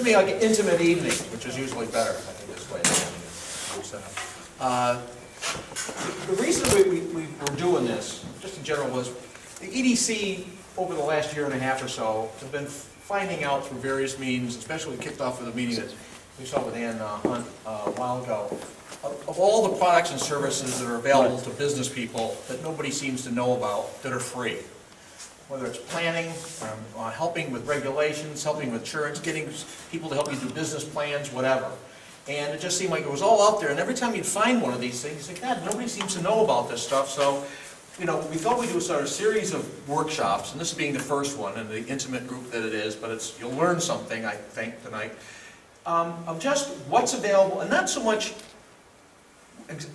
to be like an intimate evening, which is usually better, I think, this way. Uh, The reason we, we, we were doing this, just in general, was the EDC, over the last year and a half or so, have been finding out through various means, especially kicked off with a meeting that we saw with Anne uh, Hunt uh, a while ago, of of all the products and services that are available to business people that nobody seems to know about, that are free whether it's planning, um, helping with regulations, helping with insurance, getting people to help you do business plans, whatever. And it just seemed like it was all out there, and every time you'd find one of these things, you'd say, God, nobody seems to know about this stuff, so, you know, we thought we'd do a sort of series of workshops, and this being the first one, and the intimate group that it is, but it's, you'll learn something, I think, tonight, um, of just what's available, and not so much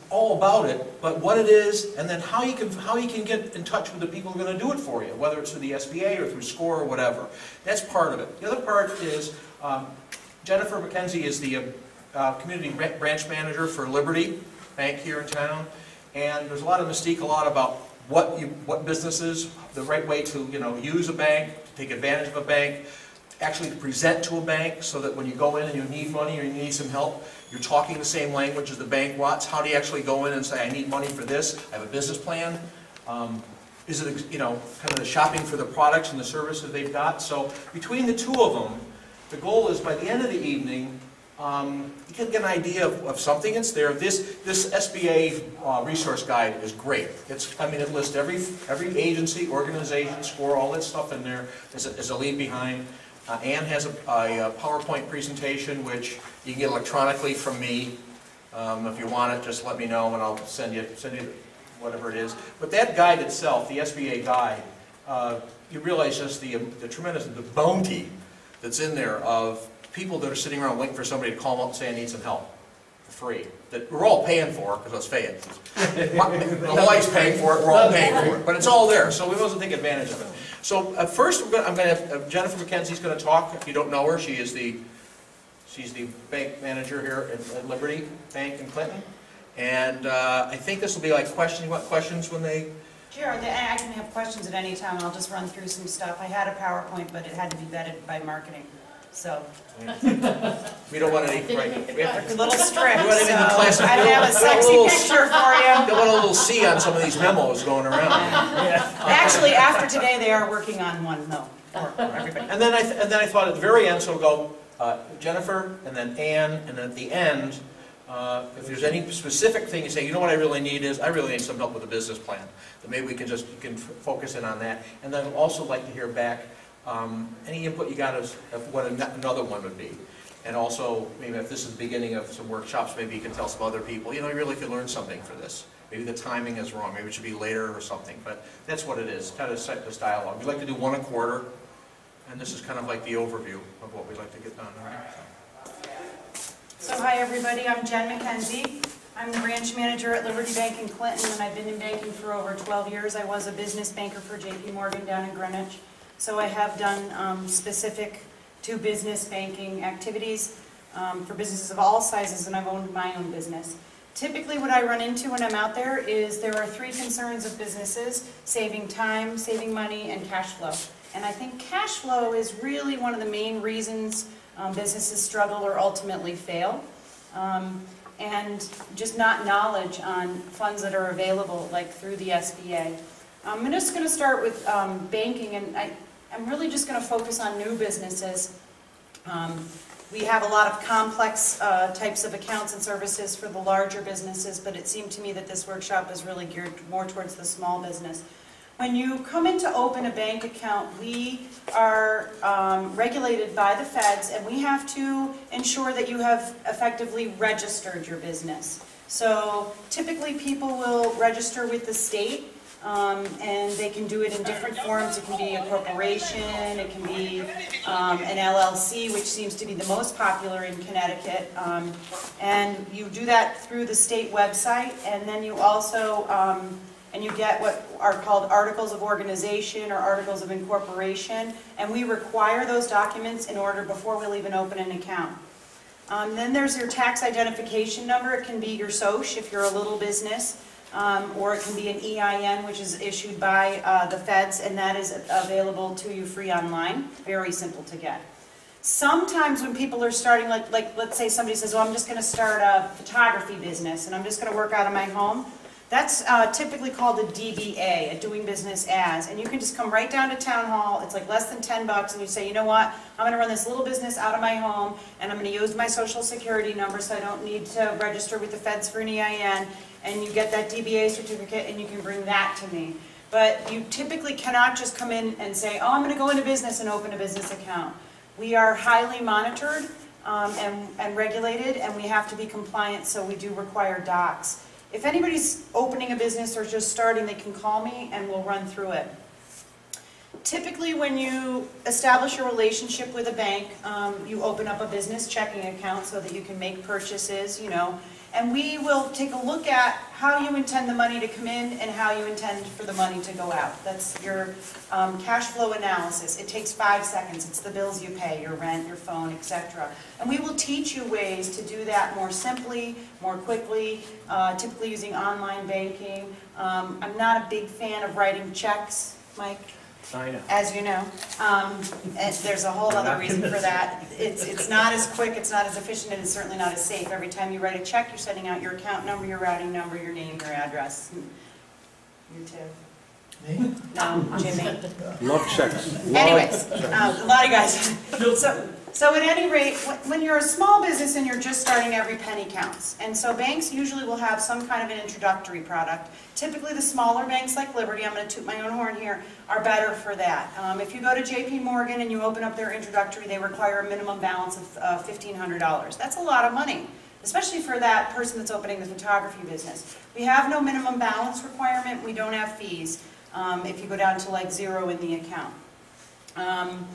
all about it, but what it is, and then how you can, how you can get in touch with the people who are gonna do it for you, whether it's through the SBA or through SCORE or whatever. That's part of it. The other part is, um, Jennifer MacKenzie is the, uh, community branch manager for Liberty Bank here in town, and there's a lot of mystique, a lot about what you, what businesses, the right way to, you know, use a bank, to take advantage of a bank, actually to present to a bank, so that when you go in and you need money or you need some help, you're talking the same language as the bank wants. How do you actually go in and say, I need money for this, I have a business plan? Um, Is it, you know, kind of the shopping for the products and the services they've got? So between the two of them, the goal is by the end of the evening, um, you can get an idea of, of something that's there. This, this SBA uh, resource guide is great. It's, I mean, it lists every, every agency, organization, score, all that stuff in there as a, as a lead behind. Uh, Anne has a, a PowerPoint presentation, which you can get electronically from me. Um, if you want it, just let me know and I'll send you, send you whatever it is. But that guide itself, the SBA guide, uh, you realize just the, the tremendous, the bounty that's in there of people that are sitting around waiting for somebody to call them up and say, I need some help, free, that we're all paying for, because pay it. My paying for it, we're all paying for it, but it's all there, so we must take advantage of it. So uh, first, we're gonna- I'm going to, Jennifer MacKenzie's going to talk, if you don't know her, she is the, she's the bank manager here at at Liberty Bank in Clinton. And uh, I think this will be like questions, what questions when they, Sure, I can have questions at any time, I'll just run through some stuff. I had a PowerPoint, but it had to be vetted by marketing, so, we don't want any, right? we have- a little strict, You want so it in the classic I have a little- sexy little- picture for you. Don't want a little C on some of these memos going around. Actually, after today, they are working on one, though, for everybody. And then I, th- and then I thought at the very end, so we'll go uh, Jennifer, and then Anne, and then at the end, uh, if there's any specific thing you say, you know what I really need is, I really need some help with a business plan, then maybe we can just, you can f- focus in on that. And then I'd also like to hear back, um, any input you got as, of what ano- another one would be. And also, maybe if this is the beginning of some workshops, maybe you can tell some other people, you know, you really could learn something for this. Maybe the timing is wrong, maybe it should be later or something, but that's what it is, kind of set this dialogue. We'd like to do one a quarter, and this is kind of like the overview of what we'd like to get done. So hi, everybody, I'm Jen MacKenzie. I'm the branch manager at Liberty Bank in Clinton, and I've been in banking for over 12 years. I was a business banker for JP Morgan down in Greenwich. So I have done um, specific to business banking activities um, for businesses of all sizes, and I've owned my own business. Typically, what I run into when I'm out there is there are three concerns of businesses, saving time, saving money, and cash flow. And I think cash flow is really one of the main reasons um, businesses struggle or ultimately fail. Um, And just not knowledge on funds that are available, like through the SBA. I'm just going to start with um, banking, and I, I'm really just going to focus on new businesses. Um, We have a lot of complex uh, types of accounts and services for the larger businesses, but it seemed to me that this workshop is really geared more towards the small business. When you come in to open a bank account, we are um, regulated by the feds, and we have to ensure that you have effectively registered your business. So typically, people will register with the state, um, and they can do it in different forms. It can be a corporation, it can be um, an LLC, which seems to be the most popular in Connecticut. Um, And you do that through the state website, and then you also, um, and you get what are called articles of organization or articles of incorporation, and we require those documents in order before we'll even open an account. Um, Then there's your tax identification number, it can be your SOCH if you're a little business, um, or it can be an EIN, which is issued by uh, the feds, and that is available to you free online, very simple to get. Sometimes when people are starting, like, like, let's say somebody says, well, I'm just gonna start a photography business, and I'm just gonna work out of my home, that's uh, typically called a DBA, a doing business as, and you can just come right down to town hall, it's like less than ten bucks, and you say, you know what, I'm gonna run this little business out of my home, and I'm gonna use my social security number, so I don't need to register with the feds for an EIN, and you get that DBA certificate, and you can bring that to me. But you typically cannot just come in and say, oh, I'm gonna go into business and open a business account. We are highly monitored um, and and regulated, and we have to be compliant, so we do require docs. If anybody's opening a business or just starting, they can call me and we'll run through it. Typically, when you establish a relationship with a bank, um, you open up a business checking account so that you can make purchases, you know, and we will take a look at how you intend the money to come in and how you intend for the money to go out. That's your um, cash flow analysis. It takes five seconds. It's the bills you pay, your rent, your phone, etc. And we will teach you ways to do that more simply, more quickly, uh, typically using online banking. Um, I'm not a big fan of writing checks, Mike I know. as you know. Um, and there's a whole other reason for that. It's, it's not as quick, it's not as efficient, and it's certainly not as safe. Every time you write a check, you're sending out your account number, your routing number, your name, your address. You too. No, Jimmy. Love checks. Love Anyways, checks. um, a lot of guys. So, so at any rate, when- you're a small business and you're just starting, every penny counts. And so banks usually will have some kind of an introductory product. Typically, the smaller banks like Liberty, I'm gonna toot my own horn here, are better for that. Um, if you go to JP Morgan and you open up their introductory, they require a minimum balance of uh, $1,500. That's a lot of money, especially for that person that's opening the photography business. We have no minimum balance requirement, we don't have fees, um, if you go down to like zero in the account. Um,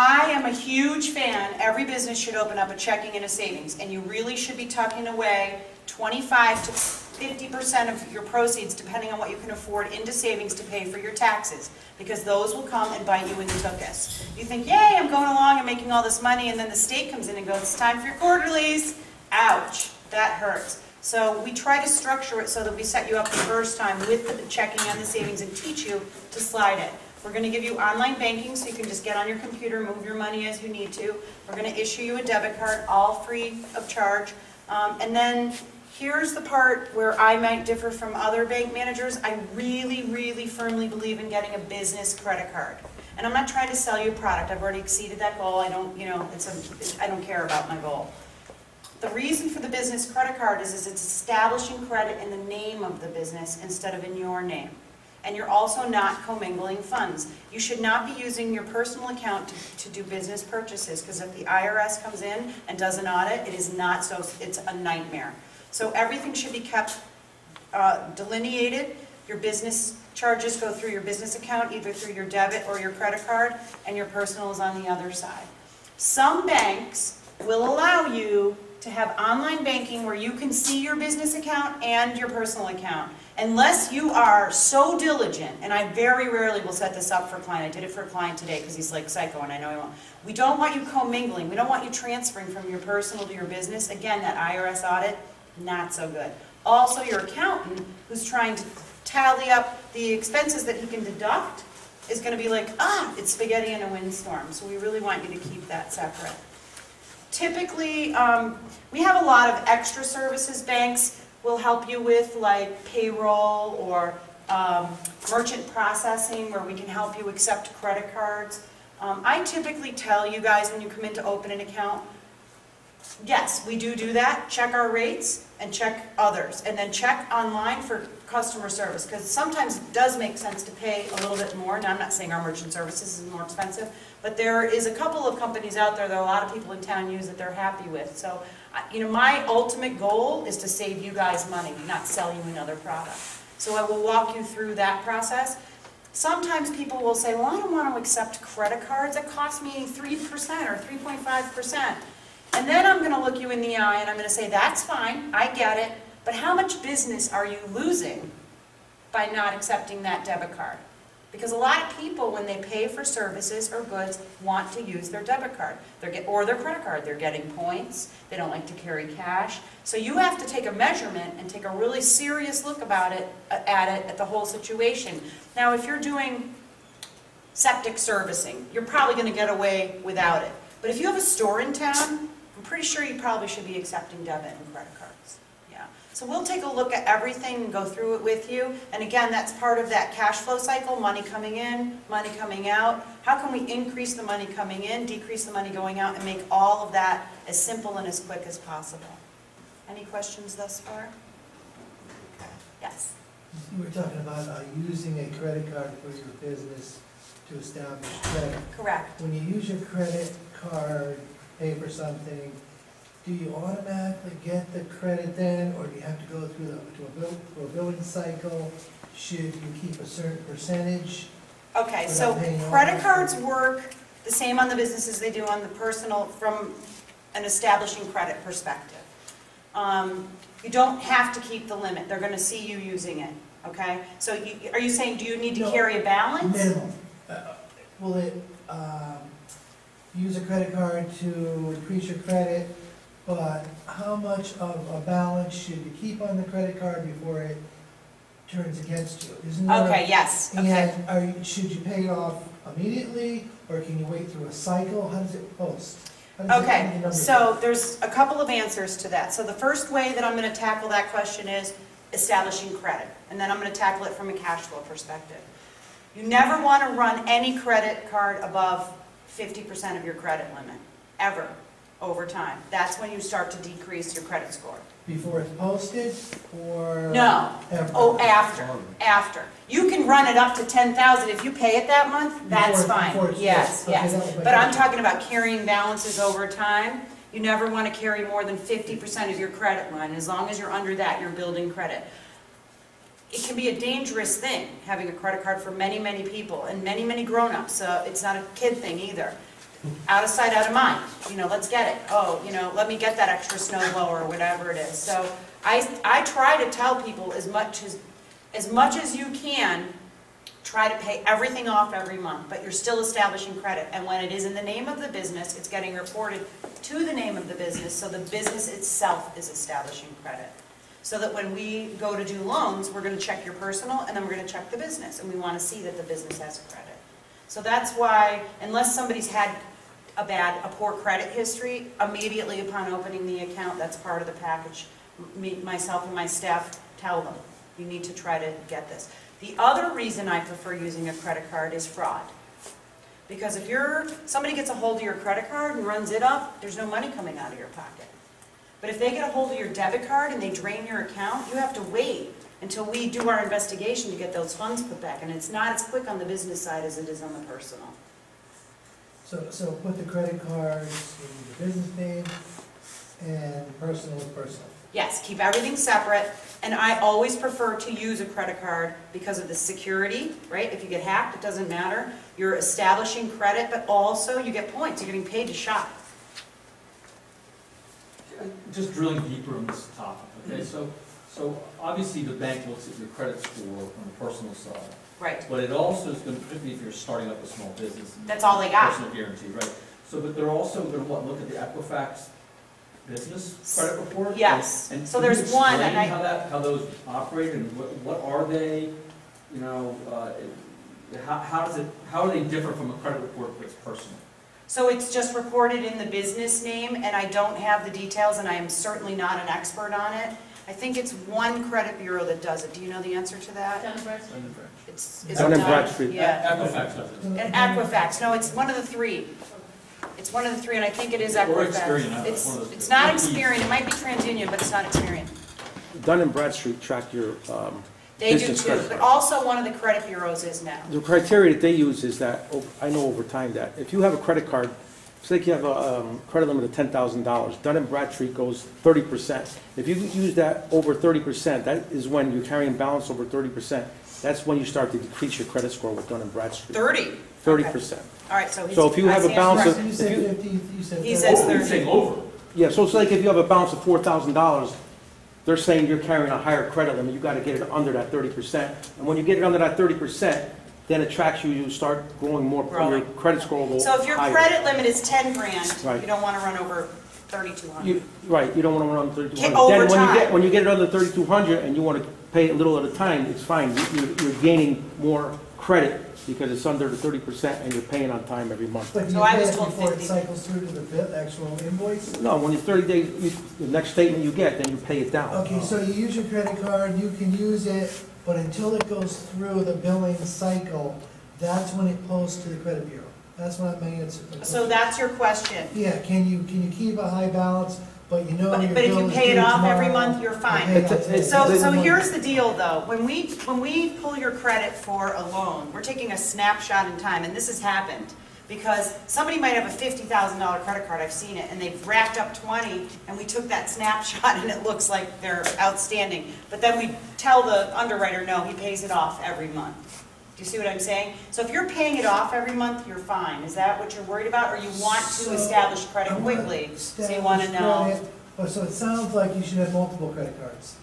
I am a huge fan, every business should open up a checking and a savings, and you really should be tucking away 25 to 50% of your proceeds, depending on what you can afford, into savings to pay for your taxes, because those will come and bite you in the tuchus. You think, yay, I'm going along and making all this money, and then the state comes in and goes, it's time for your quarterlies. Ouch, that hurts. So we try to structure it so that we set you up the first time with the checking and the savings and teach you to slide it. We're going to give you online banking, so you can just get on your computer, move your money as you need to. We're going to issue you a debit card, all free of charge. Um, And then, here's the part where I might differ from other bank managers. I really, really firmly believe in getting a business credit card. And I'm not trying to sell you a product, I've already exceeded that goal, I don't, you know, it's a, I don't care about my goal. The reason for the business credit card is, is it's establishing credit in the name of the business instead of in your name. And you're also not commingling funds. You should not be using your personal account to, to do business purchases, because if the IRS comes in and does an audit, it is not so, it's a nightmare. So everything should be kept uh, delineated. Your business charges go through your business account, either through your debit or your credit card, and your personal is on the other side. Some banks will allow you to have online banking where you can see your business account and your personal account. Unless you are so diligent, and I very rarely will set this up for a client, I did it for a client today because he's like psycho and I know he won't. We don't want you commingling, we don't want you transferring from your personal to your business. Again, that IRS audit, not so good. Also, your accountant, who's trying to tally up the expenses that he can deduct, is gonna be like, ah, it's spaghetti in a windstorm. So we really want you to keep that separate. Typically, um, we have a lot of extra services banks will help you with, like payroll or um, merchant processing, where we can help you accept credit cards. Um, I typically tell you guys when you come in to open an account, yes, we do do that, check our rates and check others, and then check online for customer service, because sometimes it does make sense to pay a little bit more. Now, I'm not saying our merchant services is more expensive, but there is a couple of companies out there that a lot of people in town use that they're happy with. So, you know, my ultimate goal is to save you guys money, not sell you another product. So I will walk you through that process. Sometimes people will say, well, I don't want to accept credit cards, it costs me 3% or 3.5%. And then I'm going to look you in the eye and I'm going to say, that's fine, I get it, but how much business are you losing by not accepting that debit card? Because a lot of people, when they pay for services or goods, want to use their debit card. Get, or their credit card. They're getting points. They don't like to carry cash. So you have to take a measurement and take a really serious look about it, at it, at the whole situation. Now, if you're doing septic servicing, you're probably going to get away without it. But if you have a store in town, I'm pretty sure you probably should be accepting debit and credit cards. Yeah. So we'll take a look at everything and go through it with you. And again, that's part of that cash flow cycle, money coming in, money coming out. How can we increase the money coming in, decrease the money going out, and make all of that as simple and as quick as possible? Any questions thus far? Yes. You were talking about uh, using a credit card for your business to establish credit. Correct. When you use your credit card, pay for something, do you automatically get the credit then, or do you have to go through the, to a bill, to a billing cycle? Should you keep a certain percentage? Okay, so credit cards work the same on the business as they do on the personal, from an establishing credit perspective. Um, You don't have to keep the limit, they're gonna see you using it, okay? So you, are you saying, do you need to No. carry a balance? Minimum. Uh, Will it, um, use a credit card to increase your credit, but how much of a balance should you keep on the credit card before it turns against you? Isn't there? Okay, yes, okay. And are you, should you pay it off immediately, or can you wait through a cycle? How does it post? How does it- how the Okay, numbers so there's a couple of answers to that. So the first way that I'm gonna tackle that question is establishing credit, and then I'm gonna tackle it from a cash flow perspective. You never wanna run any credit card above fifty percent of your credit limit, ever, over time. That's when you start to decrease your credit score. Before it's posted, or? No, after? oh, after, after. You can run it up to ten thousand, if you pay it that month, that's Before- fine, before it's yes, yes. that But I'm talking about carrying balances over time. You never want to carry more than fifty percent of your credit line, as long as you're under that, you're building credit. It can be a dangerous thing, having a credit card for many, many people, and many, many grown-ups, so it's not a kid thing either. Out of sight, out of mind, you know, let's get it, oh, you know, let me get that extra snow blower, or whatever it is. So I, I try to tell people as much as, as much as you can, try to pay everything off every month, but you're still establishing credit. And when it is in the name of the business, it's getting reported to the name of the business, so the business itself is establishing credit. So that when we go to do loans, we're gonna check your personal, and then we're gonna check the business, and we wanna see that the business has credit. So that's why, unless somebody's had a bad, a poor credit history, immediately upon opening the account, that's part of the package. Me, myself and my staff tell them, you need to try to get this. The other reason I prefer using a credit card is fraud. Because if you're, somebody gets a hold of your credit card and runs it up, there's no money coming out of your pocket. But if they get a hold of your debit card and they drain your account, you have to wait until we do our investigation to get those funds put back. And it's not as quick on the business side as it is on the personal. So, so put the credit cards in the business name, and personal is personal. Yes, keep everything separate, and I always prefer to use a credit card because of the security, right? If you get hacked, it doesn't matter. You're establishing credit, but also you get points, you're getting paid to shop. Just drilling deeper on this topic, okay, so, so obviously the bank looks at your credit score on the personal side, Right. but it also is gonna, particularly if you're starting up a small business. That's all they got. Personal guarantee, right, so, but they're also gonna what, look at the Equifax business credit report? Yes. And So can you there's one, and explain I- how that, how those operate, and what, what are they, you know, uh, how, how does it, how are they different from a credit report that's personal? So it's just reported in the business name, and I don't have the details, and I am certainly not an expert on it. I think it's one credit bureau that does it. Do you know the answer to that? It's, is it Dun and Bradstreet. Yeah. Equifax does it. And Equifax, no, it's one of the three. It's one of the three, and I think it is Or Equifax. Experian, It's, one of those it's not Experian, it might be TransUnion, but it's not Experian. Dun and Bradstreet track your um, They do business too, credit but card. also one of the credit bureaus is now. The criteria that they use is that, oh, I know over time that, if you have a credit card, say you have a um, credit limit of ten thousand dollars, Dun and Bradstreet goes thirty percent. If you use that over thirty percent, that is when you're carrying balance over thirty percent. That's when you start to decrease your credit score with Dun and Bradstreet. Thirty? Thirty Okay. percent. All right, so he's. So if you I have a stand balance of- corrected. You said fifty, you said. He 30. says Oh, they're- you're saying over. Yeah, so it's like if you have a balance of four thousand dollars, they're saying you're carrying a higher credit limit, you gotta get it under that thirty percent. And when you get it under that thirty percent, then it tracks you, you start growing more, your credit score will So if your higher. credit limit is ten grand, Right. you don't wanna run over thirty-two hundred. You, right, you don't run thirty-two Okay, hundred. over Then when you get, when you get it under thirty-two hundred and you wanna pay a little at a time, it's fine, You- you're gaining more credit because it's under the thirty percent and you're paying on time every month. But do So you I pay was it told before it 50. cycles through to the bill, actual invoice? No, when you're thirty days, you, the next statement you get, then you pay it down. Okay, so you use your credit card, you can use it, but until it goes through the billing cycle, that's when it posts to the credit bureau. That's what my answer. So that's your question. Yeah, can you, can you keep a high balance, but you know your But, but if bill you is pay it due off every tomorrow, month, you're fine. pay it It's- on So, so here's the deal though, when we, when we pull your credit for a loan, we're taking a snapshot in time, and this has happened. Because somebody might have a fifty thousand dollar credit card, I've seen it, and they've racked up twenty, and we took that snapshot and it looks like they're outstanding. But then we tell the underwriter, no, he pays it off every month. Do you see what I'm saying? So if you're paying it off every month, you're fine. Is that what you're worried about, or you want to So, establish credit quickly? So you wanna know? credit, But, so it sounds like you should have multiple credit cards.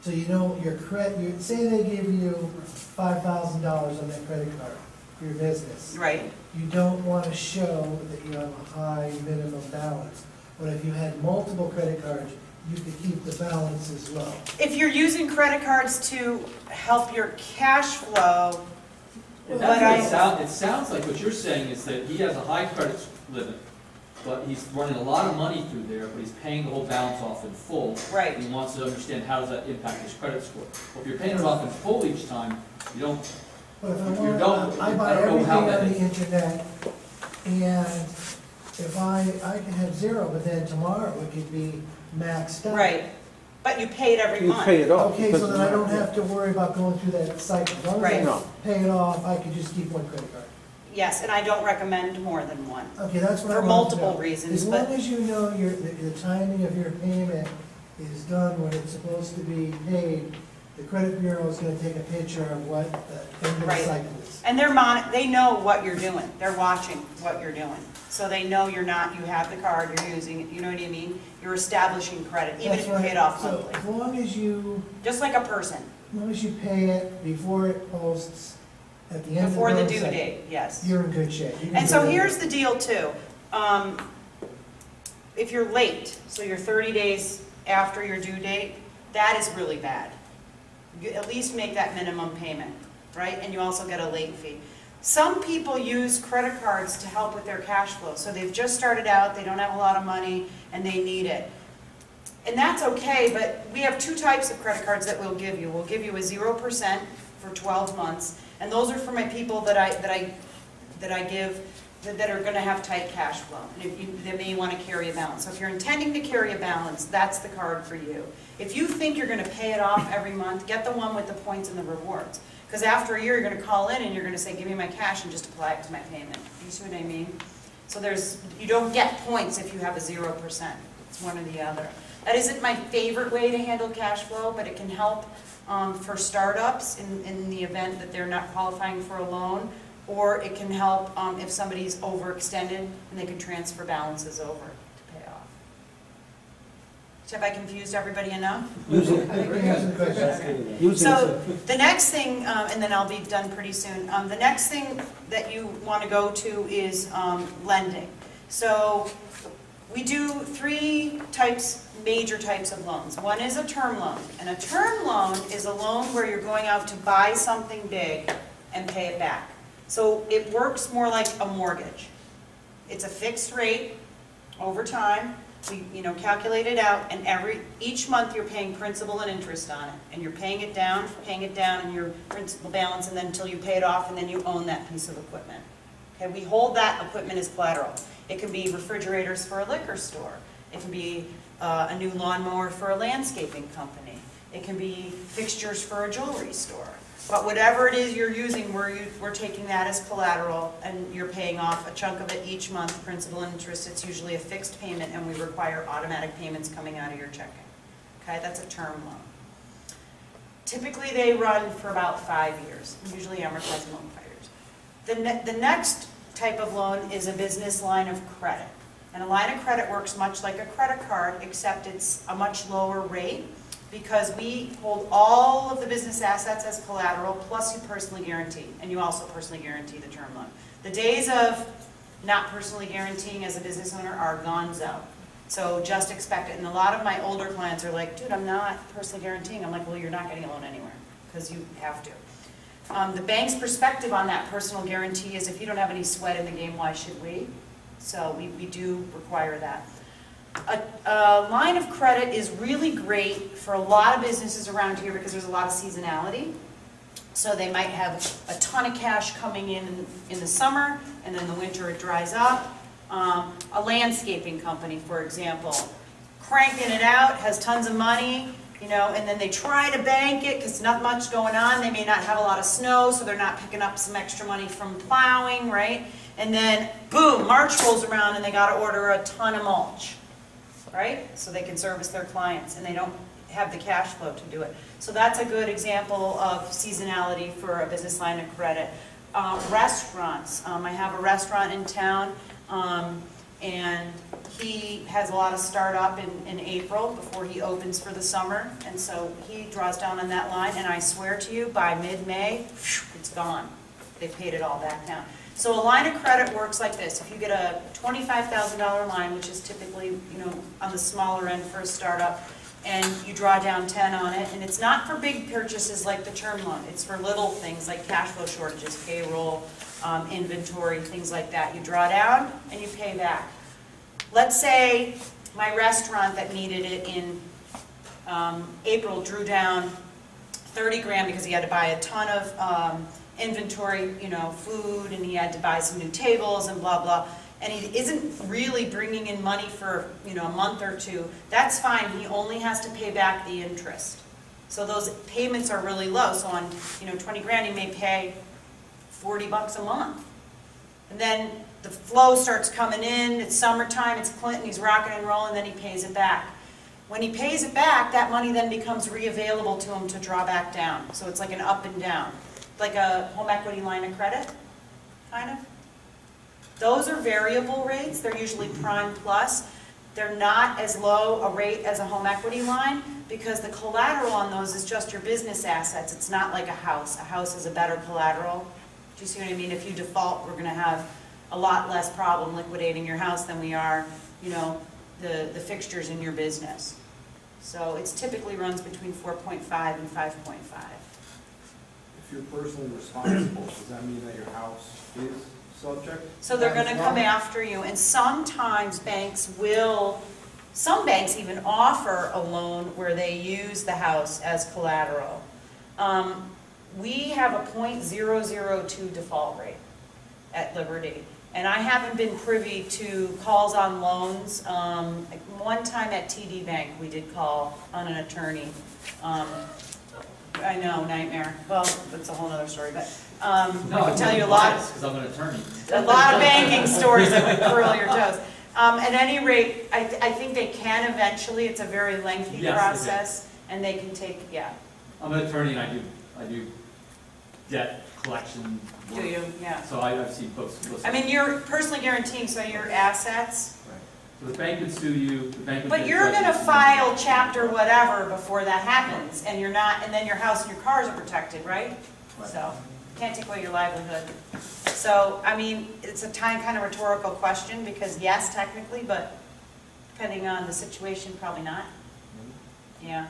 So you know your credit, you, say they give you five thousand dollars on that credit card for your business. Right, You don't wanna show that you have a high minimum balance. But if you had multiple credit cards, you could keep the balance as well. If you're using credit cards to help your cash flow, And But that's I- it sounds, it sounds like what you're saying is that he has a high credit limit, but he's running a lot of money through there, but he's paying the whole balance off in full. Right. And he wants to understand how does that impact his credit score. Well, if you're paying it off in full each time, you don't, But if I If you want, don't- I buy I don't everything on the internet, and if I, I can have zero, but then tomorrow it could be maxed out. right, but you pay it every You pay month. it off. Okay, so then I don't have to worry about going through that cycle. As long as Right. I No. pay it off, I can just keep one credit card. Yes, and I don't recommend more than one, Okay, that's what I for want to multiple know. reasons, As long but, as you know your, the, the timing of your payment is done when it's supposed to be paid, the credit bureau is gonna take a picture of what the end of the Right. cycle is. and they're mon, they know what you're doing. They're watching what you're doing. So they know you're not, you have the card, you're using it, you know what I mean? You're establishing credit, even if That's you pay it off So monthly, as long as you just like a person, As long as you pay it before it posts at the end of the before the due date, yes. You're in good shape. You can And so do it. here's the deal too. Um, If you're late, so you're 30 days after your due date, that is really bad. You at least make that minimum payment, right? And you also get a late fee. Some people use credit cards to help with their cash flow. So they've just started out, they don't have a lot of money, and they need it. And that's okay, but we have two types of credit cards that we'll give you. We'll give you a 0% for 12 months, and those are for my people that I, that I, that I give, that that are gonna have tight cash flow. And if you, they may wanna carry a balance. So if you're intending to carry a balance, that's the card for you. If you think you're gonna pay it off every month, get the one with the points and the rewards. Because after a year, you're gonna call in and you're gonna say, give me my cash and just apply it to my payment. You see what I mean? So there's, you don't get points if you have a zero percent. It's one or the other. That isn't my favorite way to handle cash flow, but it can help um, for startups in, in the event that they're not qualifying for a loan. Or it can help um, if somebody's overextended and they can transfer balances over to pay off. So Have I confused everybody enough? Using, I think we have some questions. using, So, the next thing, um, and then I'll be done pretty soon, um, the next thing that you want to go to is um, lending. So, we do three types, major types of loans. One is a term loan, and a term loan is a loan where you're going out to buy something big and pay it back. So, it works more like a mortgage. It's a fixed rate over time, we, you know, calculate it out, and every, each month you're paying principal and interest on it, and you're paying it down, paying it down, and your principal balance, and then until you pay it off, and then you own that piece of equipment. Okay, we hold that equipment as collateral. It can be refrigerators for a liquor store, it can be uh, a new lawnmower for a landscaping company, it can be fixtures for a jewelry store. But whatever it is you're using, we're, we're taking that as collateral, and you're paying off a chunk of it each month, principal and interest. It's usually a fixed payment, and we require automatic payments coming out of your checking. Okay, that's a term loan. Typically, they run for about five years, usually amortizing over five years. The, ne- the next type of loan is a business line of credit. And a line of credit works much like a credit card, except it's a much lower rate because we hold all of the business assets as collateral, plus you personally guarantee, and you also personally guarantee the term loan. The days of not personally guaranteeing as a business owner are gone. So just expect it. And a lot of my older clients are like, dude, I'm not personally guaranteeing. I'm like, well, you're not getting a loan anywhere, because you have to. Um, The bank's perspective on that personal guarantee is if you don't have any sweat in the game, why should we? So we, we do require that. A, a line of credit is really great for a lot of businesses around here because there's a lot of seasonality. So they might have a ton of cash coming in in the summer, and then the winter it dries up. Um, a landscaping company, for example, cranking it out, has tons of money, you know, and then they try to bank it because not much going on. They may not have a lot of snow, so they're not picking up some extra money from plowing, right? And then, boom, March rolls around and they gotta order a ton of mulch, right? So they can service their clients, and they don't have the cash flow to do it. So that's a good example of seasonality for a business line of credit. Uh, Restaurants, um, I have a restaurant in town, um, and he has a lot of startup in, in April before he opens for the summer, and so he draws down on that line, and I swear to you, by mid-May, it's gone. They paid it all back down. So a line of credit works like this, if you get a twenty-five thousand dollar line, which is typically, you know, on the smaller end for a startup, and you draw down ten on it, and it's not for big purchases like the term loan, it's for little things like cash flow shortages, payroll, um, inventory, things like that. You draw down and you pay back. Let's say my restaurant that needed it in um, April drew down 30 grand because he had to buy a ton of um, inventory, you know, food, and he had to buy some new tables and blah, blah. And he isn't really bringing in money for, you know, a month or two. That's fine, he only has to pay back the interest. So those payments are really low, so on, you know, 20 grand, he may pay 40 bucks a month. And then the flow starts coming in, it's summertime, it's Clinton, he's rocking and rolling, then he pays it back. When he pays it back, that money then becomes re-available to him to draw back down. So it's like an up and down, like a home equity line of credit, kind of. Those are variable rates, they're usually prime plus. They're not as low a rate as a home equity line because the collateral on those is just your business assets. It's not like a house. A house is a better collateral. Do you see what I mean? If you default, we're gonna have a lot less problem liquidating your house than we are, you know, the, the fixtures in your business. So it's typically runs between four point five and five point five. If you're personally responsible, does that mean that your house is subject? So they're gonna come after you, and sometimes banks will, some banks even offer a loan where they use the house as collateral. Um, We have a .002 default rate at Liberty, and I haven't been privy to calls on loans. Um, One time at TD Bank, we did call on an attorney. Um, I know, nightmare, well, that's a whole other story, but um, I can tell you a lot. Because I'm an attorney. a lot of banking stories that would curl your toes. Um, at any rate, I, I think they can eventually, it's a very lengthy Yes, process, and they can take, yeah, I'm an attorney and I do, I do debt collection do you, yeah. So I, I've seen books. I mean, you're personally guaranteeing, so your assets. So the bank would sue you, the bank would. but get you're gonna judgment. file chapter whatever before that happens, and you're not, and then your house and your cars are protected, right? Right. So, can't take away your livelihood. So, I mean, it's a time, kind of rhetorical question, because yes, technically, but depending on the situation, probably not. Mm-hmm. Yeah,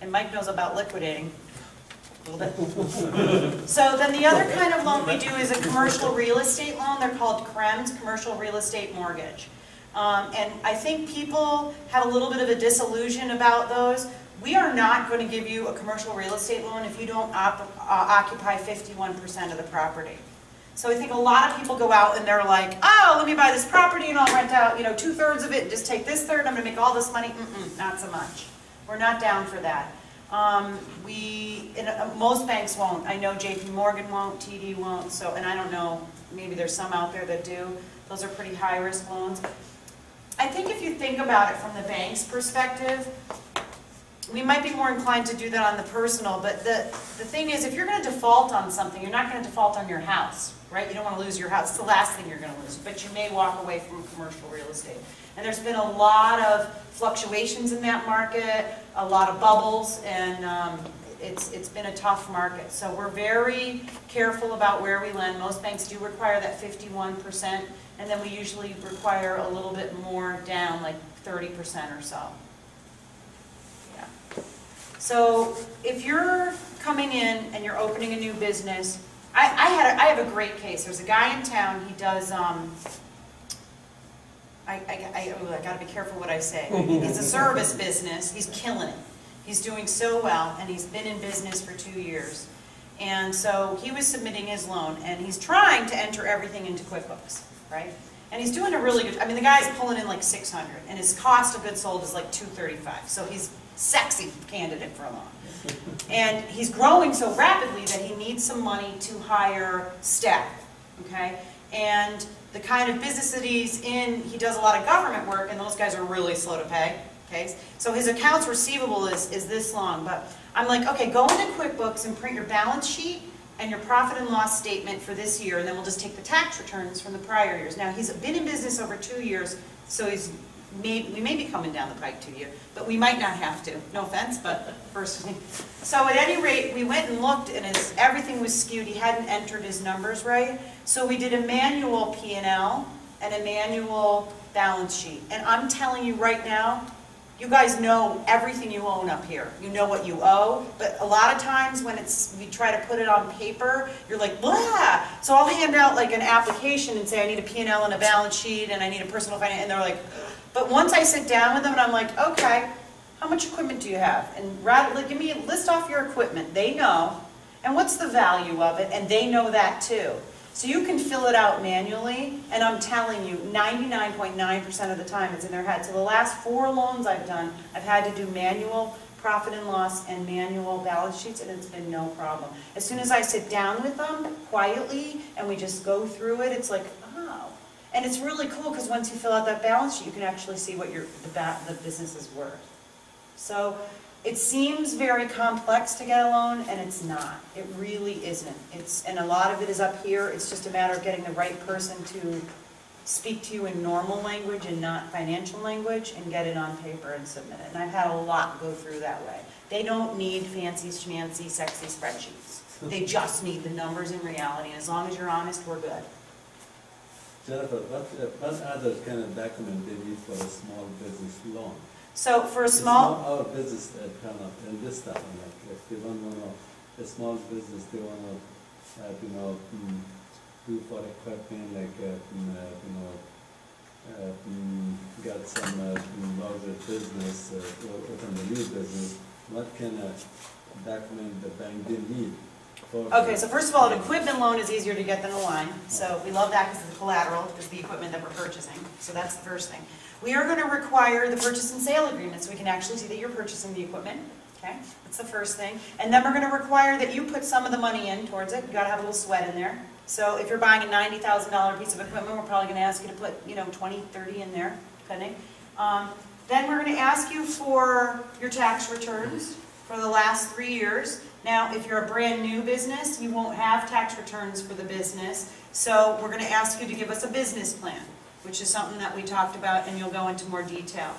and Mike knows about liquidating a little bit. So then the other kind of loan we do is a commercial real estate loan, they're called CREMs, Commercial Real Estate Mortgage. Um, and I think people have a little bit of a disillusion about those. We are not going to give you a commercial real estate loan if you don't op- uh, occupy fifty-one percent of the property. So I think a lot of people go out and they're like, oh, let me buy this property and I'll rent out, you know, two-thirds of it, and just take this third, I'm gonna make all this money. Mm-mm, not so much. We're not down for that. Um, we, and, uh, most banks won't. I know JP Morgan won't, TD won't, so, and I don't know, maybe there's some out there that do. Those are pretty high-risk loans. I think if you think about it from the bank's perspective, we might be more inclined to do that on the personal, but the, the thing is, if you're gonna default on something, you're not gonna default on your house, right? You don't wanna lose your house, it's the last thing you're gonna lose, but you may walk away from commercial real estate. And there's been a lot of fluctuations in that market, a lot of bubbles, and, um, it's, it's been a tough market. So we're very careful about where we lend. Most banks do require that fifty-one percent, and then we usually require a little bit more down, like thirty percent or so. Yeah. So if you're coming in and you're opening a new business, I, I had, a- I have a great case. There's a guy in town, he does, um, I, I, I I gotta be careful what I say. He's a service business, he's killing it. He's doing so well, and he's been in business for two years. And so he was submitting his loan, and he's trying to enter everything into QuickBooks, right? And he's doing a really good, I mean, the guy's pulling in like six hundred, and his cost of goods sold is like two thirty-five, so he's sexy candidate for a loan. And he's growing so rapidly that he needs some money to hire staff, okay? And the kind of business that he's in, he does a lot of government work, and those guys are really slow to pay, okay? So his accounts receivable is, is this long, but I'm like, okay, go into QuickBooks and print your balance sheet and your profit and loss statement for this year, and then we'll just take the tax returns from the prior years. Now, he's been in business over two years, so he's may, we may be coming down the pike to you, but we might not have to, no offense, but personally. So at any rate, we went and looked, and his, everything was skewed, he hadn't entered his numbers right. So we did a manual P and L and a manual balance sheet. And I'm telling you right now, you guys know everything you own up here. You know what you owe, but a lot of times when it's, we try to put it on paper, you're like, blah. So I'll hand out like an application and say, I need a P&L and a balance sheet, and I need a personal finance, and they're like, but once I sit down with them and I'm like, okay, how much equipment do you have? And rather, like, give me, a list off your equipment, they know, and what's the value of it, and they know that too. So you can fill it out manually, and I'm telling you, 99.9% of the time it's in their head. So the last four loans I've done, I've had to do manual profit and loss and manual balance sheets, and it's been no problem. As soon as I sit down with them quietly, and we just go through it, it's like, oh. And it's really cool, because once you fill out that balance sheet, you can actually see what your, the the business is worth. So it seems very complex to get a loan, and it's not. It really isn't. It's, and a lot of it is up here. It's just a matter of getting the right person to speak to you in normal language and not financial language, and get it on paper and submit it. And I've had a lot go through that way. They don't need fancy schmancy sexy spreadsheets. They just need the numbers in reality, and as long as you're honest, we're good. Jennifer, what, uh, what other kind of document they need for a small business loan? So for a It's small, not Our business, uh, kind of, in this stuff, like, if they don't wanna, a small business, they wanna, uh, you know, mm, do for equipment, like, uh, mm, uh, you know, uh, mm, got some, uh, larger business, uh, or open a new business, what kind of document the bank they need? Okay, so first of all, an equipment loan is easier to get than a line, so we love that because the collateral is the equipment that we're purchasing, so that's the first thing. We are gonna require the purchase and sale agreement, so we can actually see that you're purchasing the equipment, okay? That's the first thing. And then we're gonna require that you put some of the money in towards it, you gotta have a little sweat in there. So if you're buying a ninety thousand dollar piece of equipment, we're probably gonna ask you to put, you know, twenty, thirty in there, depending. Um, Then we're gonna ask you for your tax returns for the last three years. Now, if you're a brand-new business, you won't have tax returns for the business, so we're gonna ask you to give us a business plan, which is something that we talked about, and you'll go into more detail.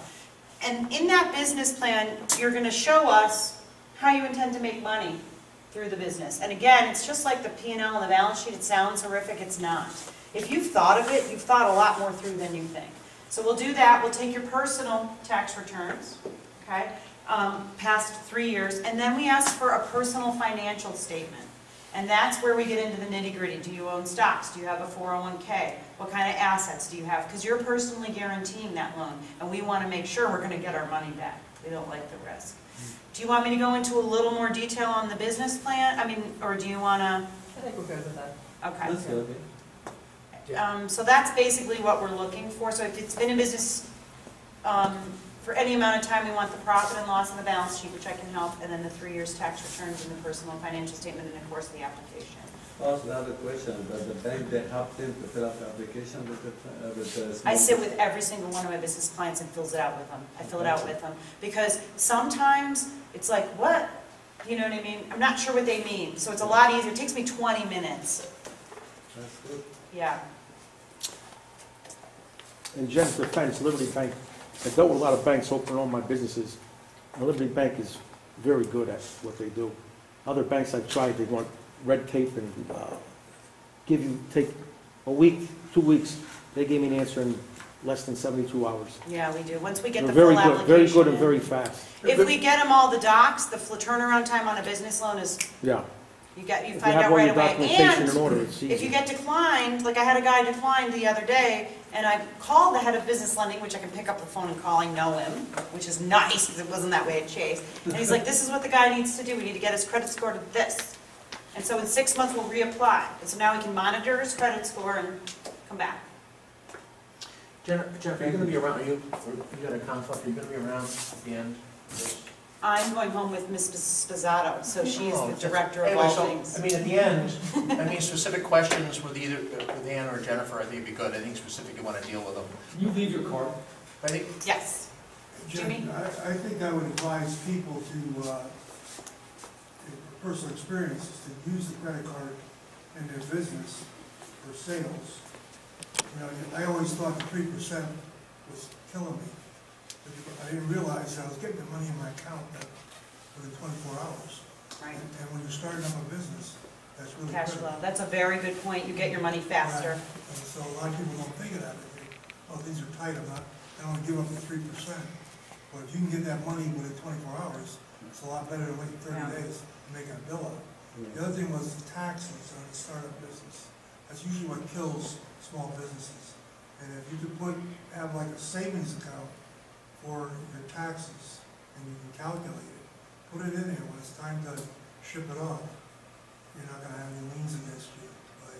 And in that business plan, you're gonna show us how you intend to make money through the business. And again, it's just like the P and L and the balance sheet, it sounds horrific, it's not. If you've thought of it, you've thought a lot more through than you think. So we'll do that, we'll take your personal tax returns, okay, um, past three years, and then we ask for a personal financial statement. And that's where we get into the nitty gritty. Do you own stocks? Do you have a 401k? What kind of assets do you have? Because you're personally guaranteeing that loan, and we want to make sure we're going to get our money back. We don't like the risk. Do you want me to go into a little more detail on the business plan? I mean, or do you want to? I think we're good with that. Okay. That's okay. Um, so that's basically what we're looking for. So if it's been in business, um, for any amount of time, we want the profit and loss and the balance sheet, which I can help, and then the three years tax returns and the personal financial statement, and of course, the application. Also, another question, does the bank, they help them to fill out the application with the, uh, with the small? I sit with every single one of my business clients and fills it out with them. I fill it out with them. Because sometimes it's like, what? You know what I mean? I'm not sure what they mean. So it's a lot easier. It takes me 20 minutes. That's good. Yeah. In Jen's defense, Liberty Bank, I dealt with a lot of banks opening all my businesses. And Liberty Bank is very good at what they do. Other banks I've tried, they want red tape and uh, give you, take a week, two weeks. They gave me an answer in less than seventy-two hours. Yeah, we do. Once we get They're the full very application. good, very good and in. very fast, If we get them all the docs, the fl- turnaround time on a business loan is, yeah. you get, you If you find have out all right your away. documentation in And order, it's if you easy. get declined, like I had a guy declined the other day, and I called the head of business lending, which I can pick up the phone and call, I know him, which is nice, because it wasn't that way at Chase. And he's like, this is what the guy needs to do, we need to get his credit score to this. And so in six months, we'll reapply. And so now we can monitor his credit score and come back. Jennifer, are you gonna be around, are you, you got a conflict, are you gonna be around at the end? I'm going home with Ms. Spizzato, so she's Oh, the director of anyway, all so, things. I mean, at the end, I mean, specific questions with either, with Anne or Jennifer, I think would be good, I think specific, you wanna deal with them. Can you leave your card? I think, Yes. Jimmy? Jim, I, I think I would advise people to, uh, in personal experiences, to use the credit card in their business for sales. You know, I always thought the three percent was killing me. But I didn't realize I was getting the money in my account within twenty-four hours. Right. And and when you're starting up a business, that's really Cash critical. flow, that's a very good point, you get your money faster. Right. And so a lot of people don't think of that, they think, oh, these are tight, I'm not, I don't wanna give up the three percent. But if you can get that money within twenty-four hours, it's a lot better than waiting thirty Yeah. days and making a bill out. The other thing was the taxes on the startup business. That's usually what kills small businesses. And if you could put, have like a savings account for your taxes, and you can calculate it, put it in there when it's time to ship it off. You're not gonna have any liens against you by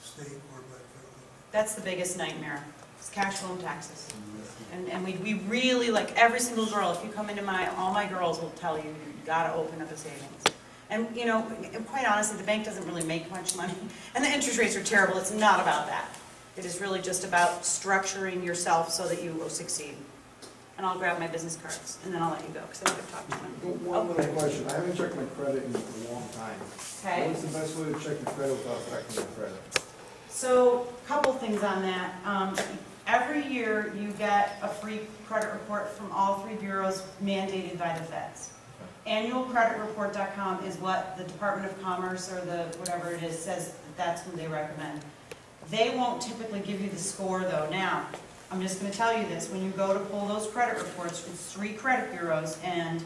state or by federal. That's the biggest nightmare, is cash flow and taxes. Mm, and, and we, we really, like, every single girl, if you come into my, all my girls will tell you, you gotta open up a savings. And, you know, quite honestly, the bank doesn't really make much money, and the interest rates are terrible, it's not about that. It is really just about structuring yourself so that you will succeed. And I'll grab my business cards, and then I'll let you go, because I I've talked to them. One little question, I haven't checked my credit in a long time. Okay? What is the best way to check the credit without affecting your credit? So, a couple things on that. Um, Every year, you get a free credit report from all three bureaus mandated by the feds. Annualcreditreport.com is what the Department of Commerce or the, whatever it is, says that that's who they recommend. They won't typically give you the score though. Now, I'm just gonna tell you this, when you go to pull those credit reports, it's three credit bureaus, and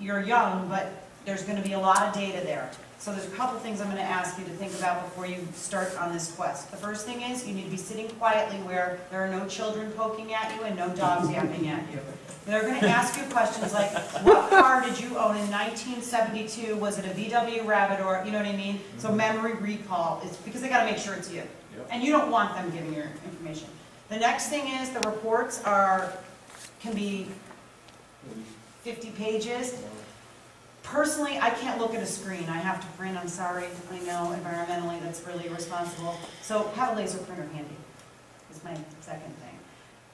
you're young, but there's gonna be a lot of data there. So there's a couple things I'm gonna ask you to think about before you start on this quest. The first thing is, you need to be sitting quietly where there are no children poking at you and no dogs yapping at you. They're gonna ask you questions like, what car did you own in nineteen seventy-two? Was it a VW Rabbit or, you know what I mean? So mm-hmm. memory recall, it's because they gotta make sure it's you. Yep. And you don't want them giving your information. The next thing is, the reports are, can be fifty pages. Personally, I can't look at a screen, I have to print, I'm sorry, I know environmentally that's really irresponsible. So have a laser printer handy, is my second thing.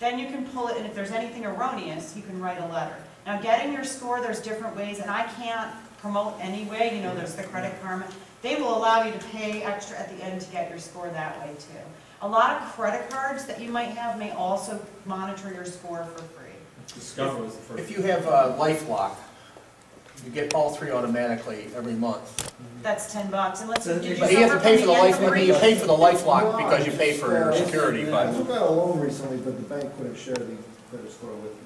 Then you can pull it, and if there's anything erroneous, you can write a letter. Now, getting your score, there's different ways, and I can't promote any way, you know, there's the Credit Karma. They will allow you to pay extra at the end to get your score that way too. A lot of credit cards that you might have may also monitor your score for free. Discover was the first. if you have uh, LifeLock, you get all three automatically every month. That's ten bucks, and let's, did you But you have to pay for the suffer life, from I mean, you pay for the LifeLock because you pay for your security, I but. took out a loan recently, but the bank couldn't share the credit score with me.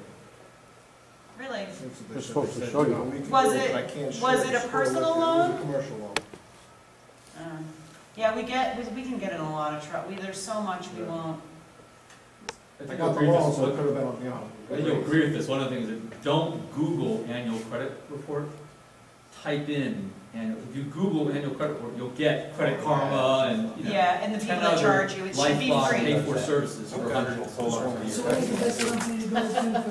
Really? That's what they They're said. supposed They to said, show you you. we can Was do it- but I can't was share it the a score with personal you. It loan? was a commercial loan. Um, Yeah, we get, we- we can get in a lot of trouble, there's so much we Yeah. won't. I I think got you'll the agree with loan, this. so it could have been, on, you know. I think you'll agree with this, one of the things, is don't Google annual credit report, type in, and if you Google annual credit report, you'll get Credit Karma and, you know, Yeah, and the people ten that other charge you, it should be LifeLock free. pay for services for Okay. hundreds of dollars a So year. what's the best go to?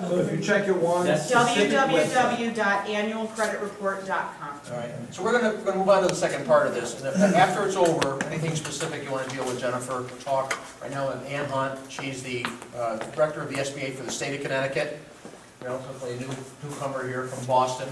So if you check your one, That's www.annualcreditreport.com. All right, so we're gonna, we're gonna move on to the second part of this, and if- after it's over, anything specific you wanna deal with Jennifer, talk, right now with Anne Hunt, she's the, uh, director of the SBA for the state of Connecticut, relatively new newcomer here from Boston,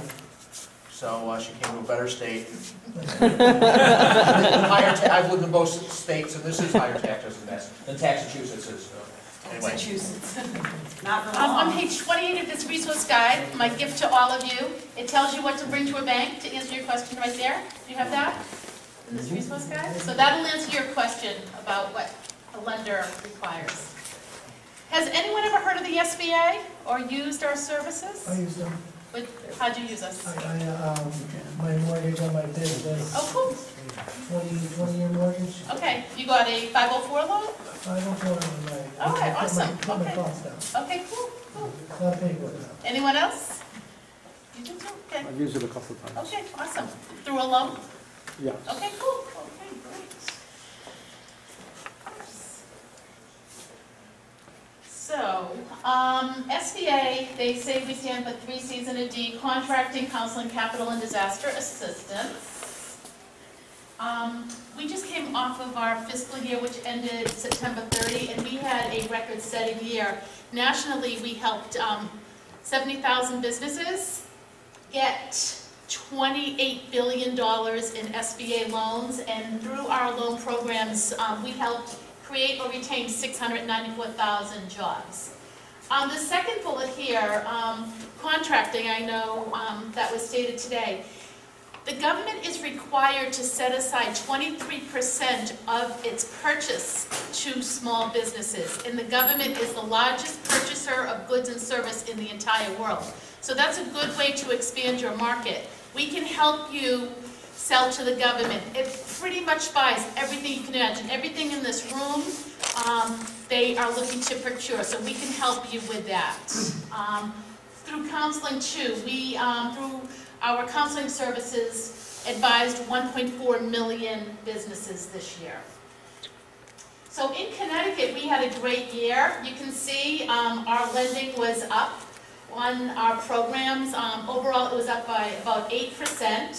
so, uh, she came to a better state. Higher ta, I've lived in both states, and this is higher taxes than that, than Massachusetts is, so, anyway. Massachusetts, not Um, On long. page 28 of this resource guide, my gift to all of you, it tells you what to bring to a bank to answer your question right there. Do you have that in this resource guide? So that'll answer your question about what a lender requires. Has anyone ever heard of the SBA or used our services? I use them, What- How'd you use us? I, I, um, my mortgage on my business, Oh, cool. twenty, twenty-year mortgage, Okay, you got a 504 loan? I don't go on my. Okay, I cut my- awesome. Cut my Okay. costs down, Okay, cool, cool. not big with it. Anyone else? You do too? Okay, I've used it a couple of times. okay, awesome. Through a loan? Yeah. Okay, cool, okay, great. So, um, SBA, they say we stand for three Cs and a D, contracting, counseling, capital, and disaster assistance. Um, we just came off of our fiscal year, which ended September 30, and we had a record-setting year. Nationally, we helped, um, 70,000 businesses get $28 billion in SBA loans, and through our loan programs, um, we helped create or retain 694,000 jobs. On the second bullet here, um, contracting, I know um, that was stated today. The government is required to set aside 23% of its purchase to small businesses, and the government is the largest purchaser of goods and service in the entire world. So that's a good way to expand your market. We can help you sell to the government. It pretty much buys everything you can imagine, everything in this room, um, they are looking to procure, so we can help you with that. Um, Through counseling too, we, um, through our counseling services, advised 1.4 million businesses this year. So in Connecticut, we had a great year. You can see um, our lending was up on our programs. Um, Overall, it was up by about 8%.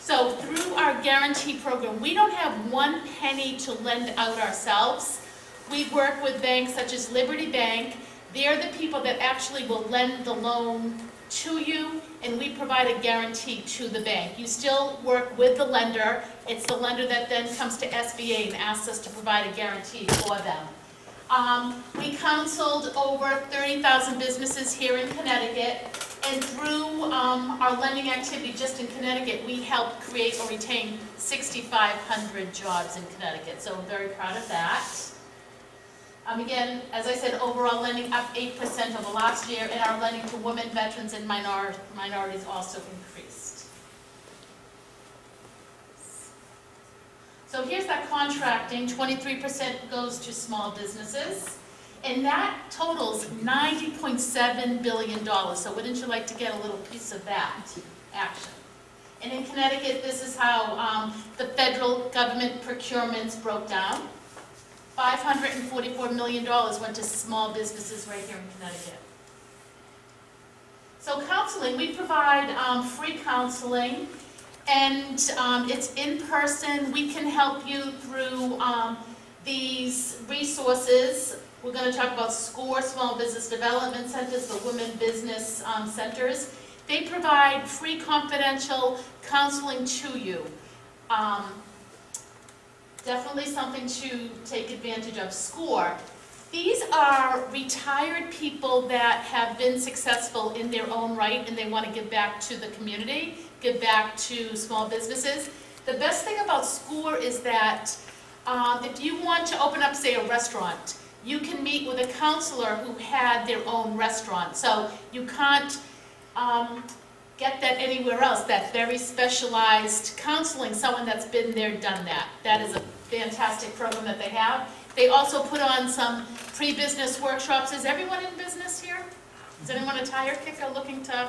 So through our guarantee program, we don't have one penny to lend out ourselves. We work with banks such as Liberty Bank. They're the people that actually will lend the loan to you, and we provide a guarantee to the bank. You still work with the lender. It's the lender that then comes to SBA and asks us to provide a guarantee for them. Um, we counseled over 30,000 businesses here in Connecticut, and through um, our lending activity just in Connecticut, we helped create or retain 6,500 jobs in Connecticut, so I'm very proud of that. Um, Again, as I said, overall lending up 8% over last year, and our lending to women, veterans, and minor- minorities also increased. So here's that contracting, 23% goes to small businesses, and that totals $90.7 billion. So wouldn't you like to get a little piece of that action? And in Connecticut, this is how um, the federal government procurements broke down. $544 million went to small businesses right here in Connecticut. So counseling, we provide um, free counseling, and um, it's in person. We can help you through um, these resources. We're going to talk about SCORE, Small Business Development Centers, the Women Business um, Centers. They provide free confidential counseling to you. Um, Definitely something to take advantage of. SCORE, these are retired people that have been successful in their own right and they want to give back to the community, give back to small businesses. The best thing about SCORE is that um, if you want to open up, say, a restaurant, you can meet with a counselor who had their own restaurant. So you can't um, get that anywhere else, that very specialized counseling, someone that's been there, done that. That is a fantastic program that they have. They also put on some pre-business workshops. Is everyone in business here? Is anyone a tire kicker looking to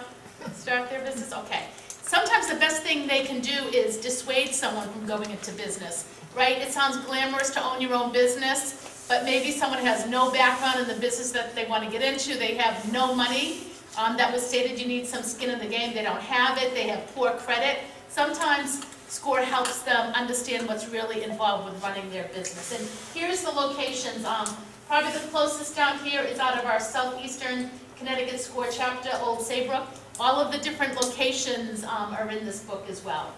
start their business? Okay. Sometimes the best thing they can do is dissuade someone from going into business, right? It sounds glamorous to own your own business, but maybe someone has no background in the business that they want to get into, they have no money. Um, that was stated you need some skin in the game, they don't have it, they have poor credit. Sometimes SCORE helps them understand what's really involved with running their business. And here's the locations. Um, probably the closest down here is out of our southeastern Connecticut SCORE chapter, Old Saybrook. All of the different locations um, are in this book as well.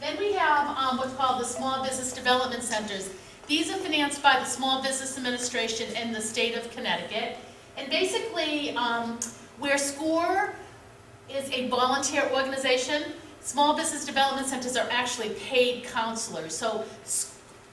Then we have um, what's called the Small Business Development Centers. These are financed by the Small Business Administration in the state of Connecticut. And basically, um, where SCORE is a volunteer organization, Small Business Development Centers are actually paid counselors. So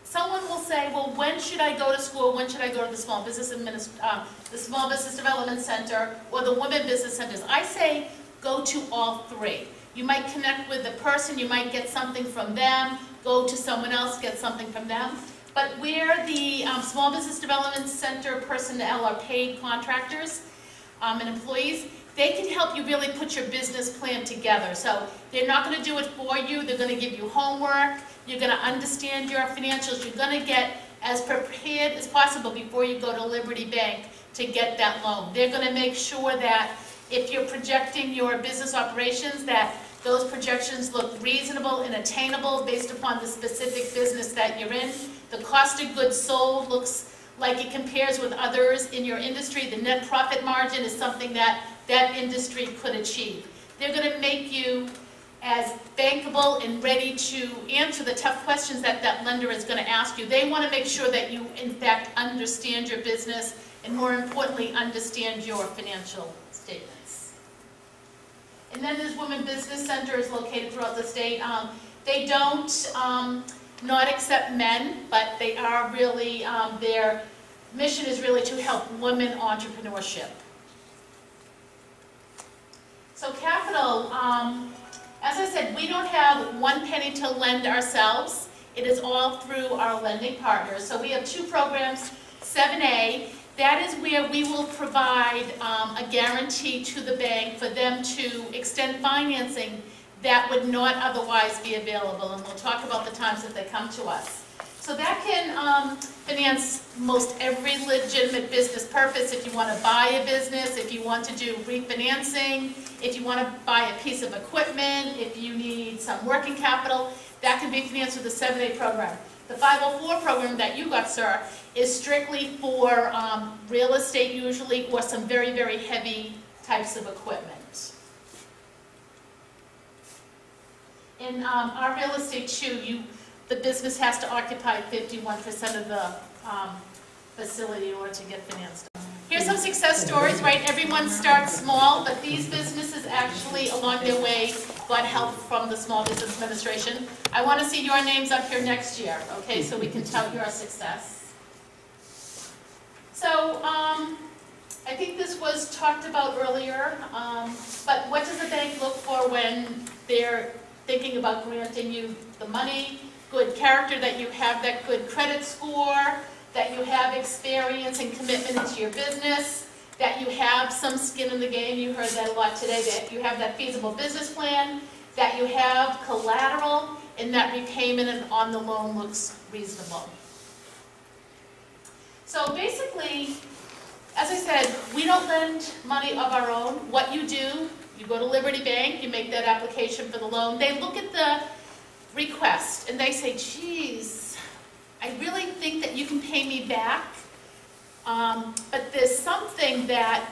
someone will say, well, when should I go to SCORE? When should I go to the small business adminis, uh, the small business development center or the women business centers? I say, go to all three. You might connect with the person, you might get something from them, go to someone else, get something from them. But where the um, Small Business Development Center personnel are paid contractors um, and employees, they can help you really put your business plan together. So they're not gonna do it for you, they're gonna give you homework, you're gonna understand your financials, you're gonna get as prepared as possible before you go to Liberty Bank to get that loan. They're gonna make sure that if you're projecting your business operations, that those projections look reasonable and attainable based upon the specific business that you're in. The cost of goods sold looks like it compares with others in your industry. The net profit margin is something that that industry could achieve. They're gonna make you as bankable and ready to answer the tough questions that that lender is gonna ask you. They wanna make sure that you, in fact, understand your business and more importantly, understand your financial statements. And then there's Women Business Centers located throughout the state. Um, they don't, um, not accept men, but they are really, um, their mission is really to help women entrepreneurship. So capital, um, as I said, we don't have one penny to lend ourselves. It is all through our lending partners. So we have two programs, 7A, that is where we will provide um, a guarantee to the bank for them to extend financing that would not otherwise be available, and we'll talk about the times that they come to us. So that can um, finance most every legitimate business purpose, if you want to buy a business, if you want to do refinancing, if you want to buy a piece of equipment, if you need some working capital, that can be financed with the 7A program. The 504 program that you got, sir, is strictly for um, real estate usually, or some very, very heavy types of equipment. In um, our real estate too, you, the business has to occupy 51% of the um, facility in order to get financed. Here's some success stories, right? Everyone starts small, but these businesses actually, along their way, got help from the Small Business Administration. I want to see your names up here next year, okay, so we can tout your success. So, um, I think this was talked about earlier, um, but what does a bank look for when they're thinking about granting you the money? Good character, that you have that good credit score, that you have experience and commitment into your business, that you have some skin in the game, you heard that a lot today, that you have that feasible business plan, that you have collateral, and that repayment on the loan looks reasonable. So basically, as I said, we don't lend money of our own. What you do, you go to Liberty Bank, you make that application for the loan. They look at the request and they say, geez, I really think that you can pay me back, um, but there's something that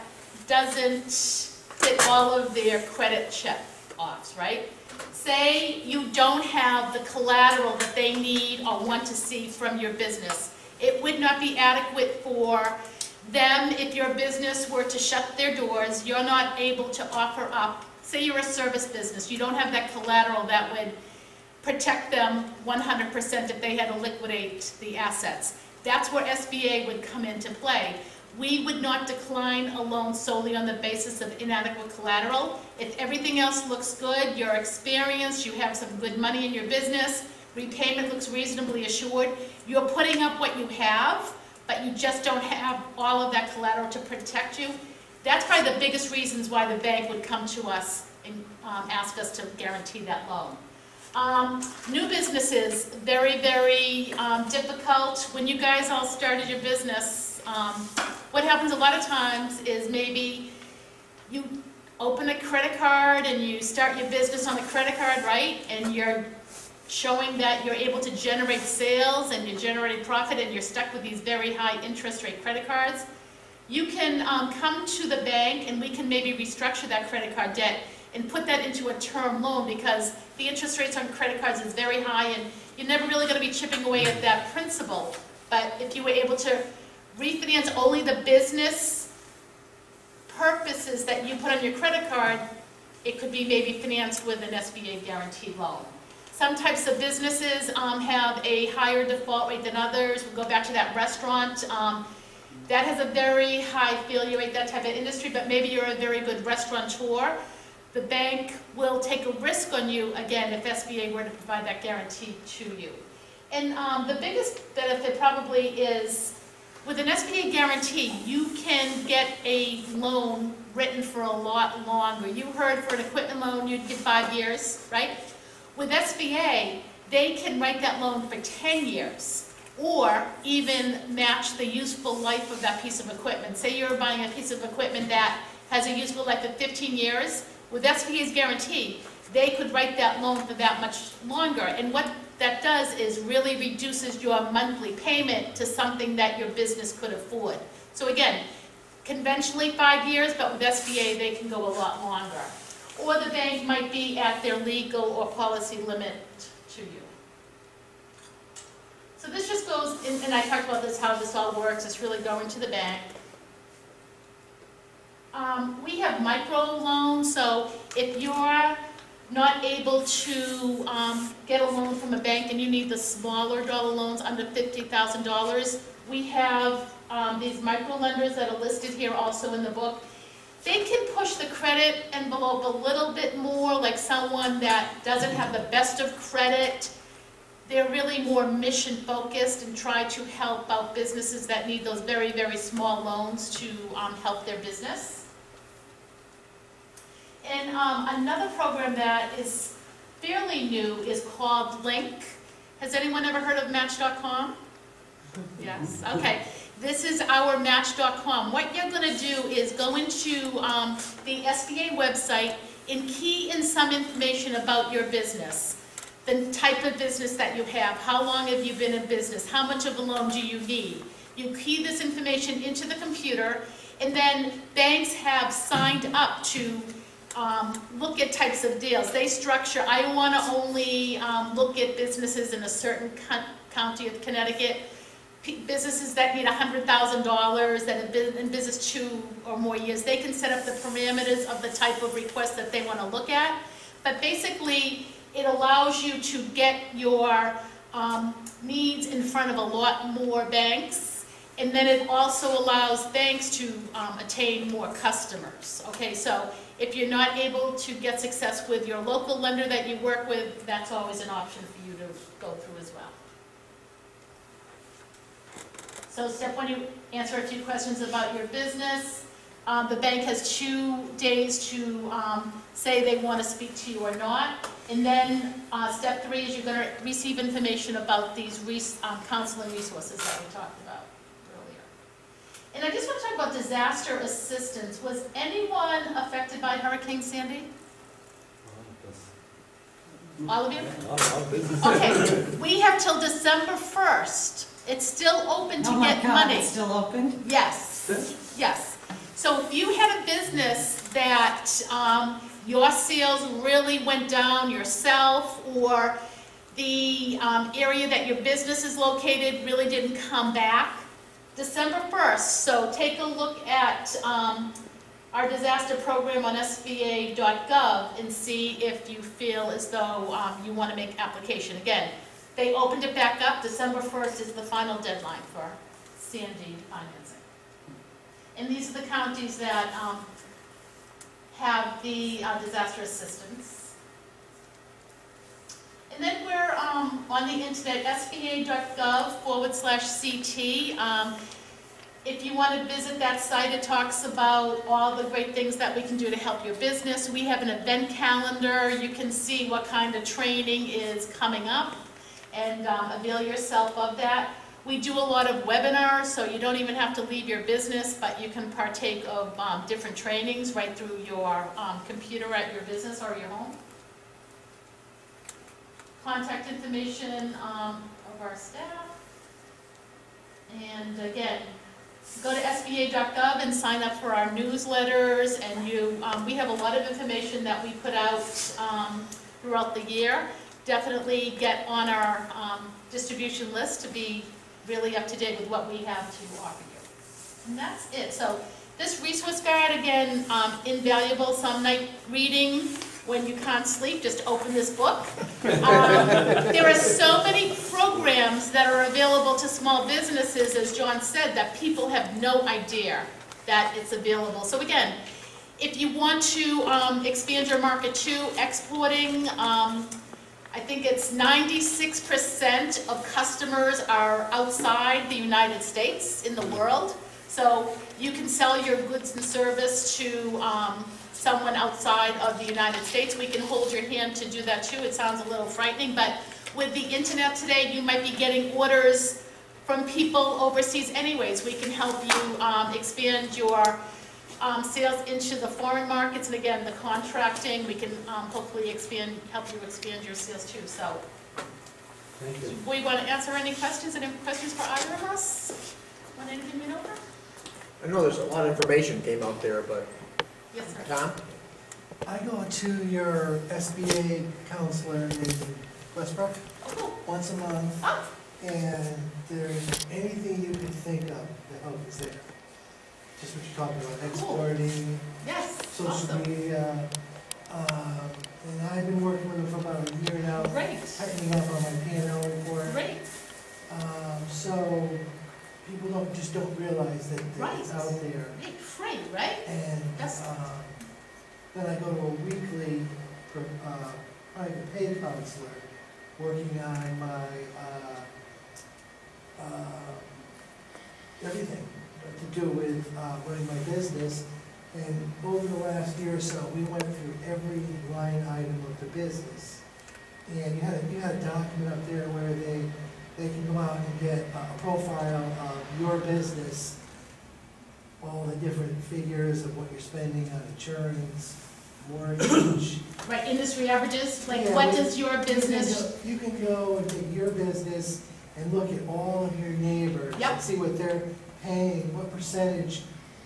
doesn't hit all of their credit check offs, right? Say you don't have the collateral that they need or want to see from your business. It would not be adequate for them if your business were to shut their doors, you're not able to offer up, say you're a service business, you don't have that collateral that would protect them 100% if they had to liquidate the assets. That's where SBA would come into play. We would not decline a loan solely on the basis of inadequate collateral. If everything else looks good, you're experienced, you have some good money in your business, repayment looks reasonably assured, you're putting up what you have, but you just don't have all of that collateral to protect you. That's probably the biggest reasons why the bank would come to us and um, ask us to guarantee that loan. Um, new businesses, very, very um, difficult. When you guys all started your business, um, what happens a lot of times is maybe you open a credit card and you start your business on a credit card, right? And you're showing that you're able to generate sales and you're generating profit and you're stuck with these very high interest rate credit cards. You can um, come to the bank and we can maybe restructure that credit card debt and put that into a term loan because the interest rates on credit cards is very high and you're never really going to be chipping away at that principal. But if you were able to refinance only the business purposes that you put on your credit card, it could be maybe financed with an SBA guaranteed loan. Some types of businesses um, have a higher default rate than others. We'll go back to that restaurant. um, That has a very high failure rate, that type of industry, but maybe you're a very good restaurateur. The bank will take a risk on you, again, if SBA were to provide that guarantee to you. And um, the biggest benefit probably is, with an SBA guarantee, you can get a loan written for a lot longer. You heard for an equipment loan, you'd get five years, right? With SBA, they can write that loan for 10 years, or even match the useful life of that piece of equipment. Say you're buying a piece of equipment that has a useful life of 15 years, with SBA's guarantee, they could write that loan for that much longer. And what that does is really reduces your monthly payment to something that your business could afford. So again, conventionally five years, but with SBA, they can go a lot longer. Or the bank might be at their legal or policy limit to you. So this just goes, and and I talked about this, how this all works, it's really going to the bank. Um, we have micro loans, so if you're not able to, um, get a loan from a bank and you need the smaller dollar loans under fifty thousand dollars, we have, um, these micro lenders that are listed here also in the book. They can push the credit envelope a little bit more, like someone that doesn't have the best of credit. They're really more mission focused and try to help out businesses that need those very, very small loans to, um, help their business. Um, another program that is fairly new is called LINC. Has anyone ever heard of Match.com? Yes, okay. This is our Match.com. What you're going to do is go into um, the SBA website and key in some information about your business. The type of business that you have, how long have you been in business, how much of a loan do you need. You key this information into the computer, and then banks have signed up to um, look at types of deals. They structure, I want to only um, look at businesses in a certain co- county of Connecticut, P- businesses that need $100,000, that have been in business two or more years. They can set up the parameters of the type of request that they want to look at. But basically, it allows you to get your um, needs in front of a lot more banks. And then it also allows banks to um, attain more customers. Okay, so if you're not able to get success with your local lender that you work with, that's always an option for you to go through as well. So step one, you answer a few questions about your business. Um, the bank has two days to, um, say they want to speak to you or not. And then, uh, step three is you're gonna receive information about these um, counseling resources that we talked about. And I just want to talk about disaster assistance. Was anyone affected by Hurricane Sandy? All of you? Okay, we have till December first. It's still open to Oh get God, money. it's still open? Yes, yes. So if you had a business that um, your sales really went down yourself, or the um, area that your business is located really didn't come back, December 1st, so take a look at um, our disaster program on sba.gov and see if you feel as though um, you want to make application. Again, they opened it back up, December 1st is the final deadline for CND financing. And these are the counties that um, have the uh, disaster assistance. And then we're um, on the internet, sba.gov forward slash CT. Um, If you want to visit that site, it talks about all the great things that we can do to help your business. We have an event calendar. You can see what kind of training is coming up and um, avail yourself of that. We do a lot of webinars, so you don't even have to leave your business, but you can partake of um, different trainings right through your um, computer at your business or your home. Contact information um, of our staff. And again, go to sba.gov and sign up for our newsletters, and you, um, we have a lot of information that we put out um, throughout the year. Definitely get on our um, distribution list to be really up to date with what we have to offer you. And that's it. So this resource guide, again, um, invaluable, some night reading, when you can't sleep, just open this book. Um, There are so many programs that are available to small businesses, as John said, that people have no idea that it's available. So again, if you want to um, expand your market to exporting, um, I think it's ninety-six percent of customers are outside the United States in the world. So you can sell your goods and service to um, someone outside of the United States. We can hold your hand to do that too. It sounds a little frightening, but with the internet today, you might be getting orders from people overseas anyways. We can help you um, expand your um, sales into the foreign markets, and again, the contracting, we can um, hopefully expand, help you expand your sales too, so. Thank you. We want to answer any questions, any questions for either of us? Want anything to over? I know there's a lot of information came out there, but Yes, sir. Tom? I go to your SBA counselor in Westbrook Oh, cool. once a month, Ah, and there's anything you can think of that help is there. Just what you're talking about, exporting, yes, social awesome. media. Um, and I've been working with them for about a year now, Great, tightening up on my P and L report. great, Um, so people don't, just don't realize that, that it's Right. out there. Hey, free, right? And, Yes. um, then I go to a weekly, uh, private pay counselor, working on my, uh, uh, everything to do with, uh, running my business. And over the last year or so, we went through every line item of the business. And you had, you had a document up there where they, they can go out and get a profile of your business, all the different figures of what you're spending on insurance, mortgage. Right, industry averages, like Yeah, what we- does your You can business, go- You can go and take your business and look at all of your neighbors. Yep. And see what they're paying, what percentage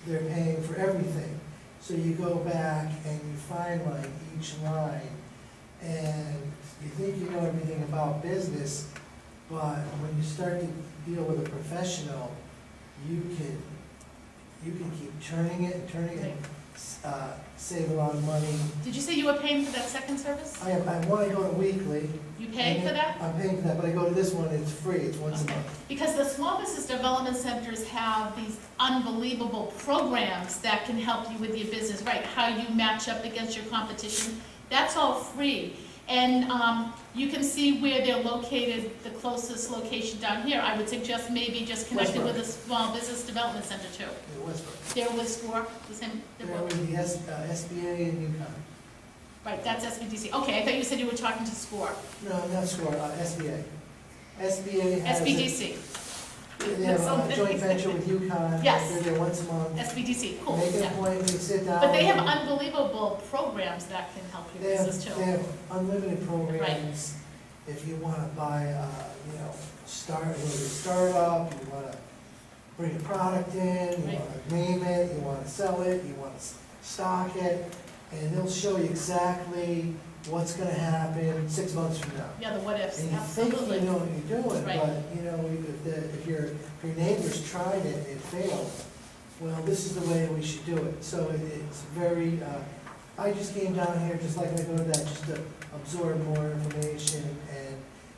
they're paying for everything. So you go back and you find like each line, and you think you know everything about business, but when you start to deal with a professional, you can, you can keep turning it and turning it, uh, save a lot of money. did you say you were paying for that second service? I, am. I go to weekly. You paying for that? I'm paying for that, but I go to this one, it's free, it's once a Okay. month. Because the small business development centers have these unbelievable programs that can help you with your business, right? How you match up against your competition, that's all free. And um, you can see where they're located, the closest location down here. I would suggest maybe just connecting with the small business development center too. in Westbrook. They're with SCORE, the same, they're There both- was the S, uh, SBA in UConn. right, that's SBDC. Okay, I thought you said you were talking to SCORE. No, not SCORE, uh, SBA. SBA has. a- SBDC, They have a joint venture with UConn. Yes. They're there once a month. SBDC, cool, Make an yeah. appointment, sit down. But they have unbelievable programs that can help your They have, too. they have unlimited programs. If you wanna buy, uh, you know, start, a little startup, you wanna bring a product in, you Right. wanna name it, you wanna sell it, you wanna s- stock it, and they'll show you exactly what's gonna happen six months from now. Yeah, the what ifs, And you think absolutely. you know what you're doing, Right. but, you know, if the, if your, if your neighbors tried it, and it failed, well, this is the way we should do it. So it- it's very, uh, I just came down here, just like I go to that, just to absorb more information, and,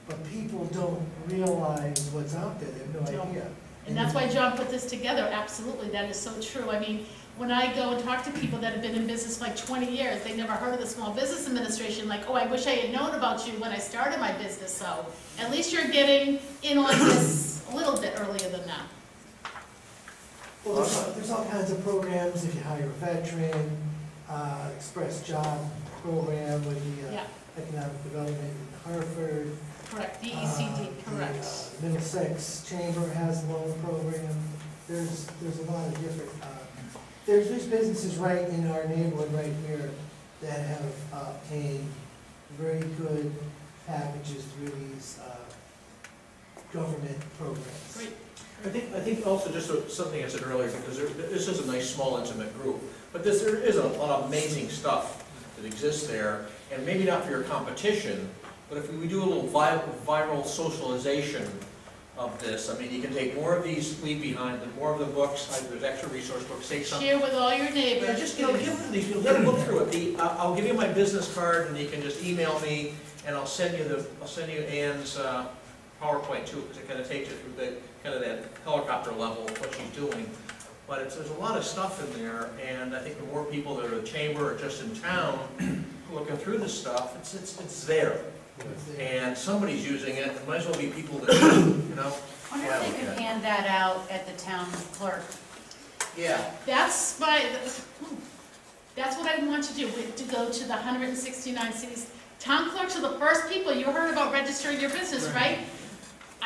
but people don't realize what's out there, they have no No. idea. And that's why John put this together, absolutely, that is so true. I mean, when I go and talk to people that have been in business for like twenty years, they never heard of the Small Business Administration, like, oh, I wish I had known about you when I started my business, so at least you're getting in on this a little bit earlier than that. Well, there's, all- there's all kinds of programs, if you hire a veteran, uh, express job program with the, uh, Yeah, economic development in Hartford. correct, Uh, the, correct. uh, Middlesex Chamber has a loan program, there's, there's a lot of different, uh, there's, there's businesses right in our neighborhood right here that have uh, obtained very good packages through these, uh, government programs. Great. I think, I think also just something I said earlier, because there, this is a nice, small, intimate group, but this, there is a lot of amazing stuff that exists there, and maybe not for your competition, but if we do a little vi- viral socialization, of this. I mean, you can take more of these, leave behind, the more of the books, I- there's extra resource books, take some. Share with all your Yeah, neighbors. just, you know, give them these, let them look through it. The, I- I'll give you my business card, and you can just email me, and I'll send you the, I'll send you Anne's uh, PowerPoint too, because it kind of takes you through the, kind of that helicopter level of what she's doing. But it's, there's a lot of stuff in there, and I think the more people that are in the chamber or just in town looking through this stuff, it's, it's, it's there. And somebody's using it, it might as well be people that, you know? I wonder if they could hand that out at the town clerk. Yeah. That's my, that's what I want to do, to go to the hundred and sixty-nine cities. Town clerks are the first people, you heard about registering your business, right?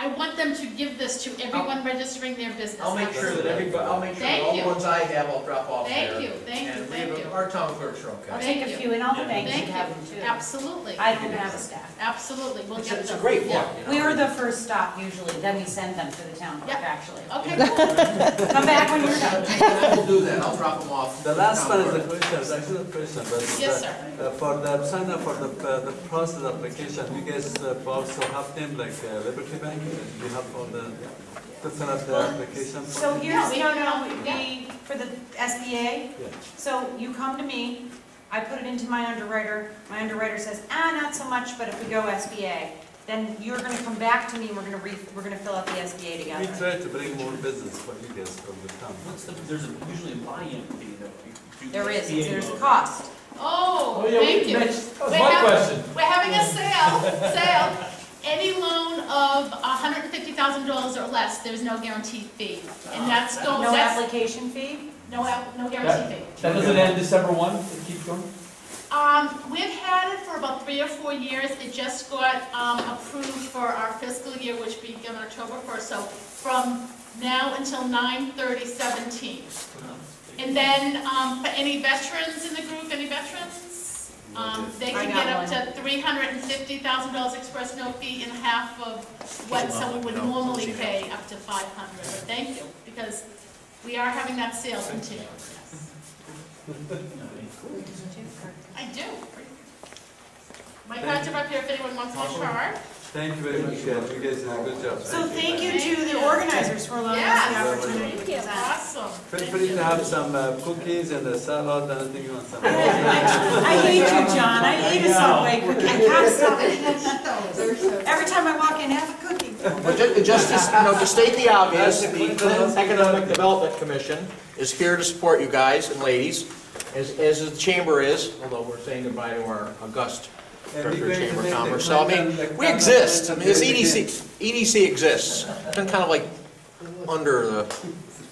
I want them to give this to everyone registering their business. I'll make sure that everybody, I'll make sure that Thank all the you. ones I have, I'll drop off there. Thank you, thank you, And we thank have- you. Our town clerks are okay. I'll Thank take a few, and all the banks Thank should have them too. Absolutely, I don't have a staff. absolutely, we'll It's get a, it's a great book, Yeah. you know? We were the first stop usually, then we send them to the town clerk, Yep. actually. Okay, cool. Come back when you're done. I will do that, I'll drop them off. The last one is the question, it's actually the question, but. Yes, uh, sir. uh, For the sign up for the, uh, the process application, you guys uh, also have them like uh, Liberty Bank, you have for the, to fill out the application? So them? here's, Yeah, we no, have- no, we, for the SBA, Yeah. so you come to me, I put it into my underwriter, my underwriter says, ah, not so much, but if we go SBA, then you're gonna come back to me, and we're gonna re, we're gonna fill out the SBA together. We together. try to bring more business for you guys from the town. What's the, there's a- usually a buy-in fee that we do. There is, SBA there's a loan. cost. Oh, yeah, thank we- you. that's- That was We my have- question. We're having a sale, sale. Any loan of hundred and fifty thousand dollars or less, there's no guarantee fee. And that's going, No that's, application fee? no, app- no guarantee fee. That doesn't end December one, it keeps going? Um, we've had it for about three or four years. It just got, um, approved for our fiscal year, which began October first. So from now until nine thirty seventeen. And then, um, for any veterans in the group, any veterans? Um, they I can got get up one. to three hundred and fifty thousand dollars express no fee and half of what someone would normally pay, up to five hundred. But thank you, because we are having that sale continue. Yes. I do. My cards are up here if anyone wants my card. Thank you very much, guys, you guys did a good job. So thank you to the organizers for allowing us the Yes. opportunity to present. Awesome. Feel free to have some uh, cookies and a salad, anything you want. some- I I hate you, John, I ate a Subway cookie, I can't stop it. Every time I walk in, I have a cookie. But ju- just, to- you know, to state the obvious, the Clinton Economic Development Commission is here to support you guys and ladies, as, as the chamber is, although we're saying goodbye to our august Director of Chamber of Commerce. So I mean, we exist, I mean, this do it again. EDC, EDC exists. It's been kind of like under the,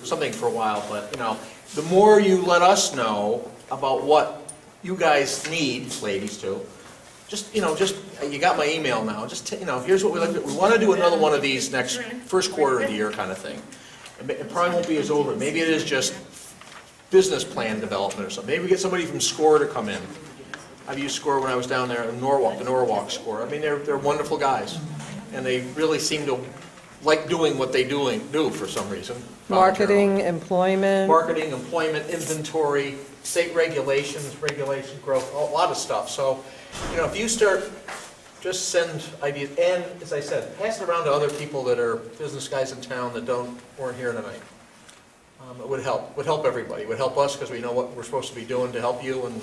something for a while, but, you know, the more you let us know about what you guys need, ladies too, just, you know, just, you got my email now, just, you know, here's what we like, to- we want to do another one of these next, first quarter of the year kind of thing. It probably won't be as over, maybe it is just business plan development or something. Maybe we get somebody from SCORE to come in. I've used SCORE when I was down there in Norwalk, the Norwalk SCORE. I mean, they're, they're wonderful guys. And they really seem to like doing what they doing, do for some reason. Marketing, employment. Marketing, employment, inventory, state regulations, regulation growth, a lot of stuff. So, you know, if you start, just send ideas, and as I said, pass it around to other people that are business guys in town that don't, weren't here tonight. Um, It would help, would help everybody, It would help us because we know what we're supposed to be doing to help you and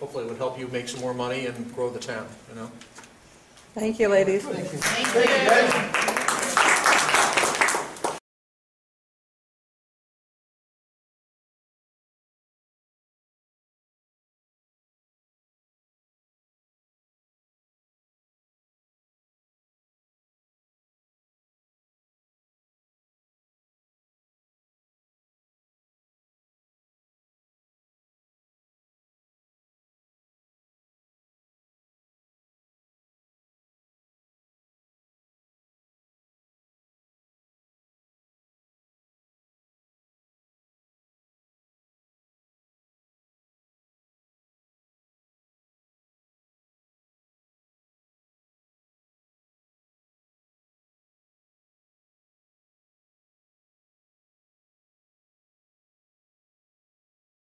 hopefully it would help you make some more money and grow the town, you know? Thank you, ladies. Thank you.